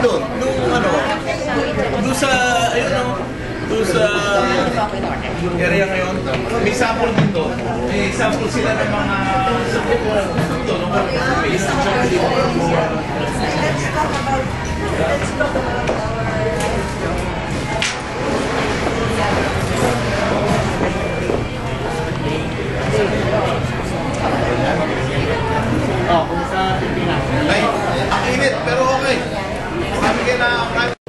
doon, nung ano, doon sa, ayun no, doon sa area ngayon, may sample dito. May sample sila ng mga. Let's talk about, let's talk about now.